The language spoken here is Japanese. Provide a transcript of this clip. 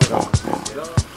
そうですね。